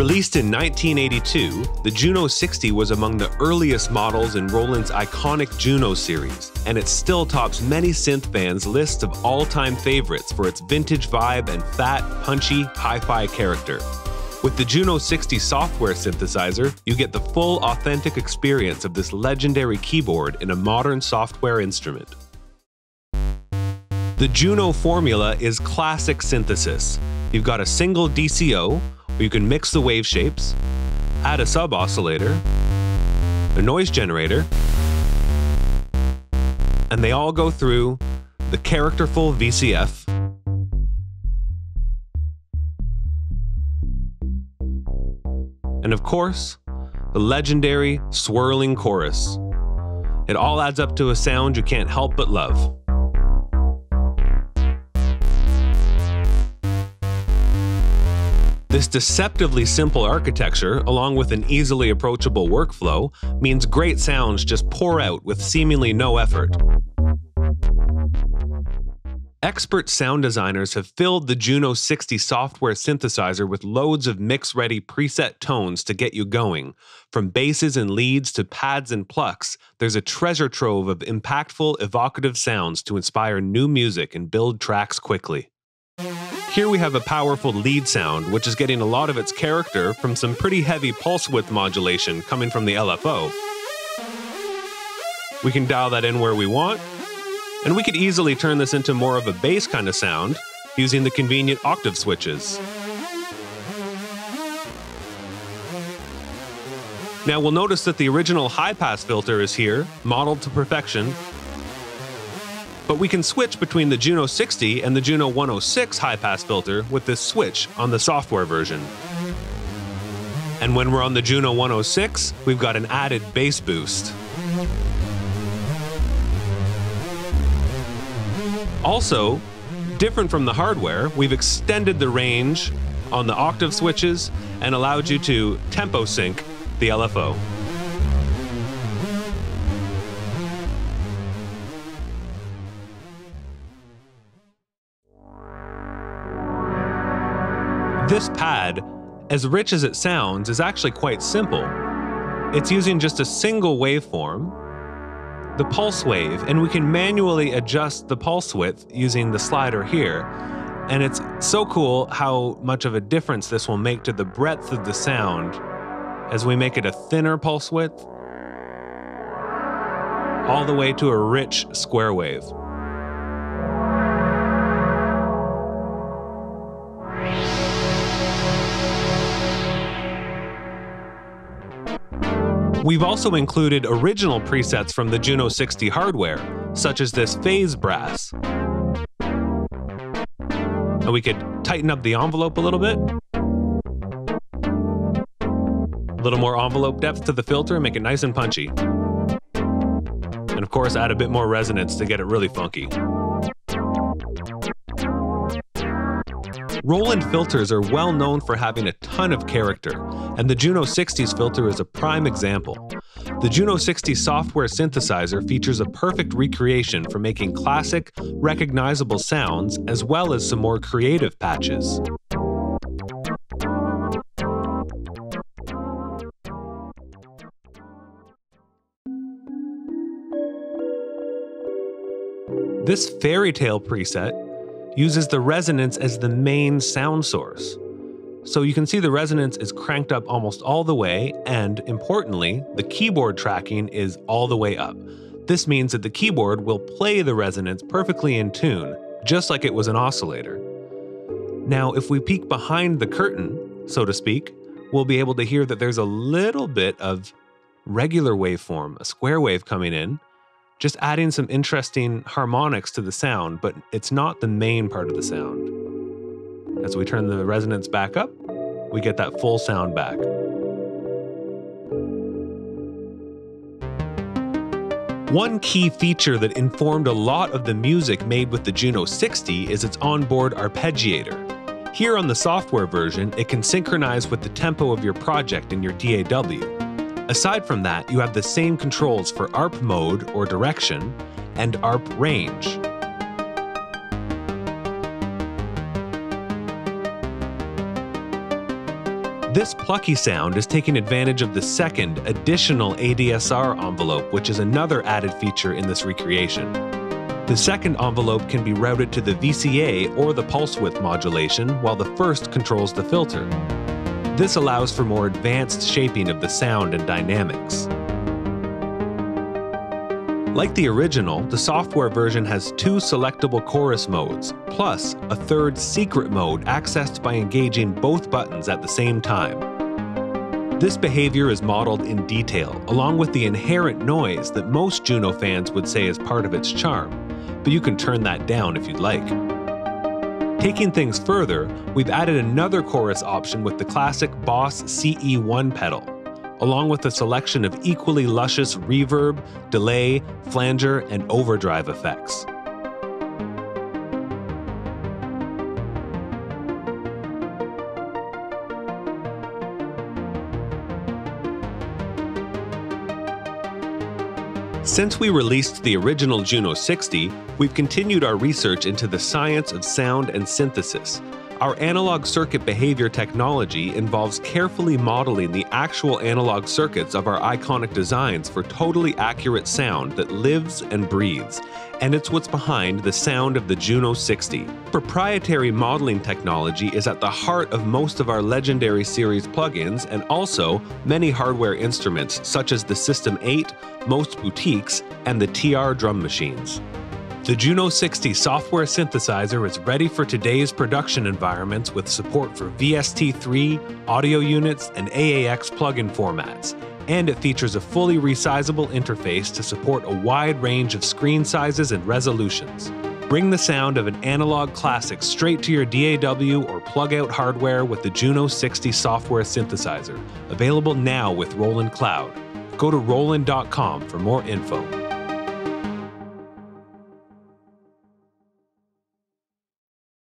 Released in 1982, the Juno 60 was among the earliest models in Roland's iconic Juno series, and it still tops many synth fans' lists of all time favorites for its vintage vibe and fat, punchy, hi fi character. With the Juno 60 software synthesizer, you get the full authentic experience of this legendary keyboard in a modern software instrument. The Juno formula is classic synthesis. You've got a single DCO, where you can mix the wave shapes, add a sub oscillator, a noise generator, and they all go through the characterful VCF. And of course, the legendary swirling chorus. It all adds up to a sound you can't help but love. This deceptively simple architecture, along with an easily approachable workflow, means great sounds just pour out with seemingly no effort. Expert sound designers have filled the Juno 60 software synthesizer with loads of mix ready preset tones to get you going. From basses and leads to pads and plucks, there's a treasure trove of impactful, evocative sounds to inspire new music and build tracks quickly. Here we have a powerful lead sound, which is getting a lot of its character from some pretty heavy pulse width modulation coming from the LFO. We can dial that in where we want, and we could easily turn this into more of a bass kind of sound using the convenient octave switches. Now we'll notice that the original high pass filter is here, modeled to perfection, but we can switch between the Juno 60 and the Juno 106 high pass filter with this switch on the software version. And when we're on the Juno 106, we've got an added bass boost. Also, different from the hardware, we've extended the range on the octave switches and allowed you to tempo sync the LFO. This pad, as rich as it sounds, is actually quite simple. It's using just a single waveform, the pulse wave, and we can manually adjust the pulse width using the slider here. And it's so cool how much of a difference this will make to the breadth of the sound as we make it a thinner pulse width all the way to a rich square wave. We've also included original presets from the Juno 60 hardware, such as this phase brass. And we could tighten up the envelope a little bit. A little more envelope depth to the filter and make it nice and punchy. And of course, add a bit more resonance to get it really funky. Roland filters are well known for having a ton of character, and the Juno 60's filter is a prime example. The Juno 60 software synthesizer features a perfect recreation for making classic, recognizable sounds as well as some more creative patches. This fairy tale preset uses the resonance as the main sound source. So you can see the resonance is cranked up almost all the way, and importantly, the keyboard tracking is all the way up. This means that the keyboard will play the resonance perfectly in tune, just like it was an oscillator. Now, if we peek behind the curtain, so to speak, we'll be able to hear that there's a little bit of regular waveform, a square wave coming in, just adding some interesting harmonics to the sound, but it's not the main part of the sound. As we turn the resonance back up, we get that full sound back. One key feature that informed a lot of the music made with the Juno 60 is its onboard arpeggiator. Here on the software version, it can synchronize with the tempo of your project in your DAW. Aside from that, you have the same controls for ARP mode or direction and ARP range. This plucky sound is taking advantage of the second additional ADSR envelope, which is another added feature in this recreation. The second envelope can be routed to the VCA or the pulse width modulation, while the first controls the filter. This allows for more advanced shaping of the sound and dynamics. Like the original, the software version has two selectable chorus modes, plus a third secret mode accessed by engaging both buttons at the same time. This behavior is modeled in detail, along with the inherent noise that most Juno fans would say is part of its charm, but you can turn that down if you'd like. Taking things further, we've added another chorus option with the classic Boss CE1 pedal, along with a selection of equally luscious reverb, delay, flanger, and overdrive effects. Since we released the original Juno 60, we've continued our research into the science of sound and synthesis. Our analog circuit behavior technology involves carefully modeling the actual analog circuits of our iconic designs for totally accurate sound that lives and breathes, and it's what's behind the sound of the Juno 60. Proprietary modeling technology is at the heart of most of our Legendary series plugins and also many hardware instruments such as the System 8, most boutiques, and the TR drum machines. The Juno 60 software synthesizer is ready for today's production environments with support for VST3, audio units, and AAX plugin formats, and it features a fully resizable interface to support a wide range of screen sizes and resolutions. Bring the sound of an analog classic straight to your DAW or plug out hardware with the Juno 60 software synthesizer, available now with Roland Cloud. Go to Roland.com for more info.